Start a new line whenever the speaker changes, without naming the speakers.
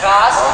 Jaws.